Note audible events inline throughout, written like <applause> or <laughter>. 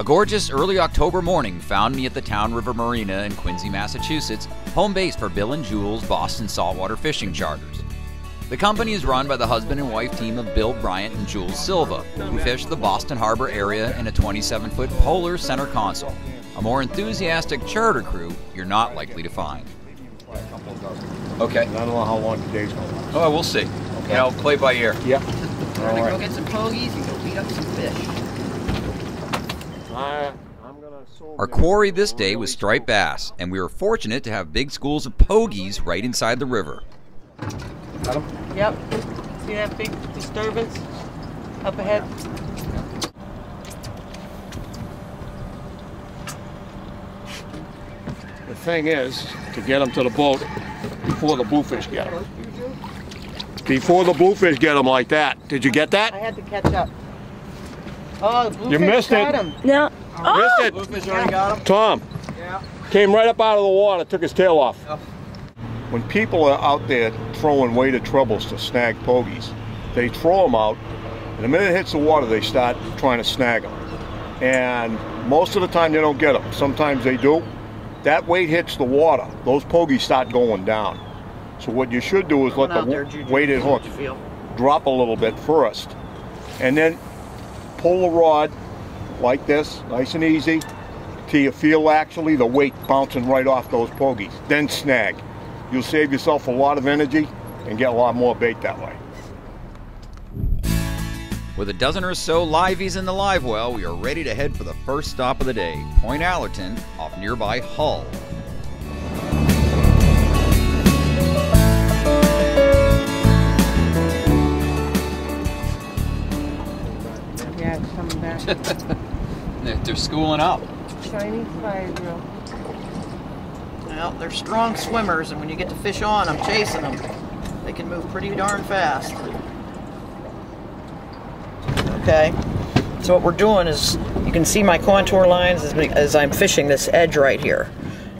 A gorgeous early October morning found me at the Town River Marina in Quincy, Massachusetts, home base for Bill and Jules Boston Saltwater Fishing Charters. The company is run by the husband and wife team of Bill Bryant and Jules Silva, who fish the Boston Harbor area in a 27 foot Polar center console. A more enthusiastic charter crew you're not likely to find. Okay. I don't know how long the day's going to last. Oh, we'll see. Okay. You know, play by ear. Yeah. We're gonna go get some pogies and go beat up some fish. I, I'm gonna assume Our quarry this day was striped bass, and we were fortunate to have big schools of pogies right inside the river. Got 'em? Yep. See that big disturbance up ahead? The thing is, to get them to the boat before the bluefish get them. Before the bluefish get them like that. Did you get that? I had to catch up. Oh, the bluefish You missed oh! it. got him. No. Missed it. Bluefish already got him? Tom. Yeah. Came right up out of the water, took his tail off. When people are out there throwing weighted trebles to snag pogies, they throw them out, and the minute it hits the water, they start trying to snag them. And most of the time, they don't get them. Sometimes they do. That weight hits the water, those pogies start going down. So what you should do is let Come on the there, weighted hook How'd you feel? drop a little bit first, and then pull the rod like this, nice and easy, till you feel actually the weight bouncing right off those pogies. Then snag. You'll save yourself a lot of energy and get a lot more bait that way. With a dozen or so liveys in the live well, we are ready to head for the first stop of the day, Point Allerton, off nearby Hull. <laughs> They're they're schooling up. Chinese fire drill. Well, they're strong swimmers, and when you get to fish on them, chasing them, they can move pretty darn fast. Okay, so what we're doing is, you can see my contour lines as, as I'm fishing this edge right here.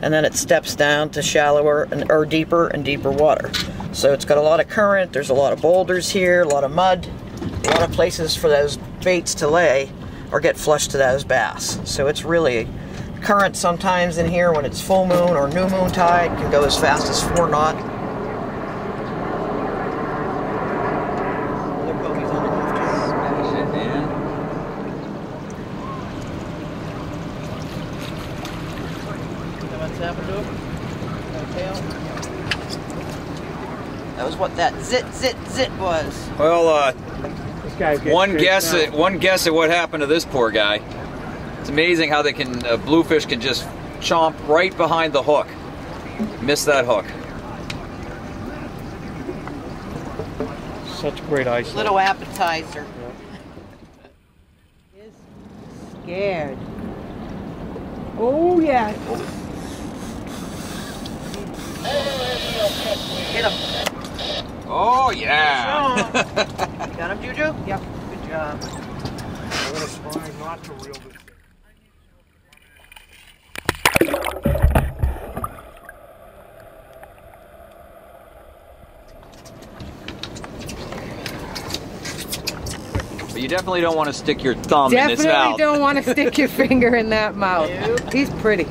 And then it steps down to shallower and, or deeper and deeper water. So it's got a lot of current, there's a lot of boulders here, a lot of mud, a lot of places for those baits to lay or get flushed to those bass. So it's really current sometimes in here when it's full moon or new moon tide can go as fast as four knot. That was what that zit zit zit was. Well, uh, This guy's one guess at one guess at what happened to this poor guy. It's amazing how they can uh, bluefish can just chomp right behind the hook. Miss that hook. Such great ice. Little appetizer. Is scared. Oh yeah. Get him. Oh yeah. <laughs> Got him, Juju? Yep. Good job. I'm gonna try not to reel this. But you definitely don't want to stick your thumb in his mouth. You Definitely don't want to stick your finger in that mouth. He's pretty.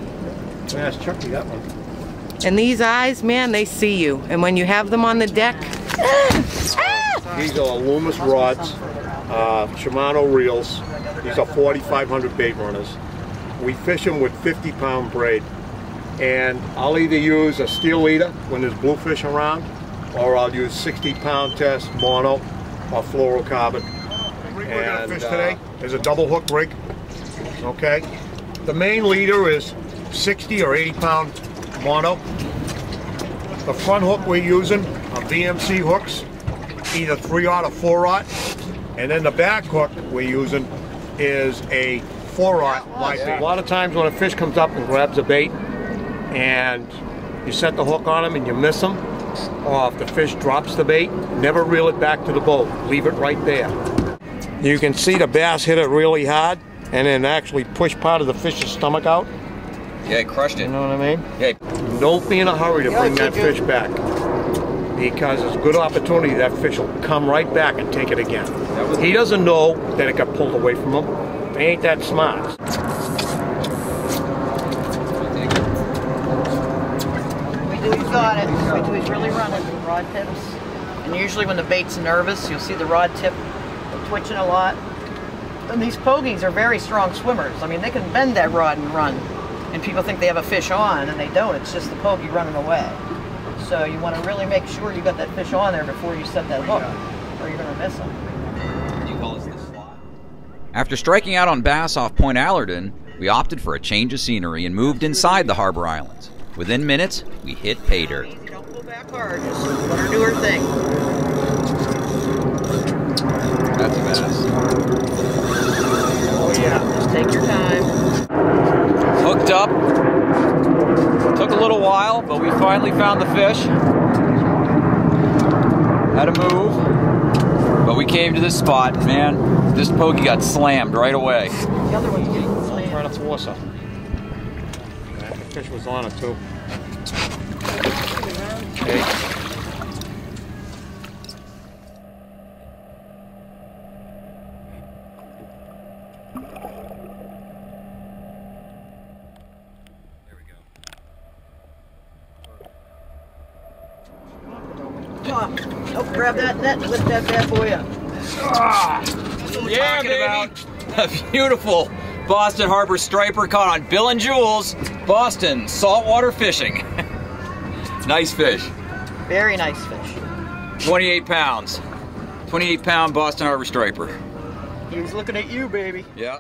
Yes, Chucky, that one. And these eyes, man, they see you. And when you have them on the deck, <laughs> These are Loomis rods, uh, Shimano reels. These are 4,500 bait runners. We fish them with 50 pound braid. And I'll either use a steel leader when there's bluefish around, or I'll use 60 pound test mono or fluorocarbon. rig We're gonna fish uh, today is a double hook rig. Okay. The main leader is 60 or 80 pound mono. The front hook we're using are VMC hooks, either three aught or four aught. And then the back hook we're using is a four aught live bait. A lot of times when a fish comes up and grabs a bait and you set the hook on him and you miss him, or if the fish drops the bait, never reel it back to the boat. Leave it right there. You can see the bass hit it really hard and then actually push part of the fish's stomach out. Yeah, he crushed it. You know what I mean? Yeah, Don't be in a hurry to Yeah, bring that fish back because it's a good opportunity. That fish will come right back and take it again. He doesn't know that it got pulled away from him. They ain't that smart. He's got it. He's really running. Rod tips. And usually when the bait's nervous, you'll see the rod tip twitching a lot. And these pogies are very strong swimmers. I mean, they can bend that rod and run. And people think they have a fish on, and they don't. It's just the pogie running away. So you want to really make sure you got that fish on there before you set that hook, or you're going to miss them. After striking out on bass off Point Allerton, we opted for a change of scenery and moved inside the harbor islands. Within minutes, we hit pay dirt. Don't pull back hard. Just let her do her thing. That's a bass. Oh yeah. Just take your time. Hooked up. Took a little while, but we finally found the fish. Had to move. But we came to this spot, man. This pogie got slammed right away. The other one's getting Try slammed. not to force her. The fish was on it too. Okay. Oh, grab that net and lift that bad boy up. Ah. Yeah, baby. A beautiful Boston Harbor striper caught on Bill and Jules, Boston saltwater fishing. <laughs> nice fish. Very nice fish. 28 pounds. 28 pound Boston Harbor striper. He was looking at you, baby. Yeah.